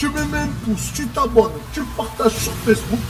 Tu mets même pouce, tu t'abonnes, tu partages sur Facebook.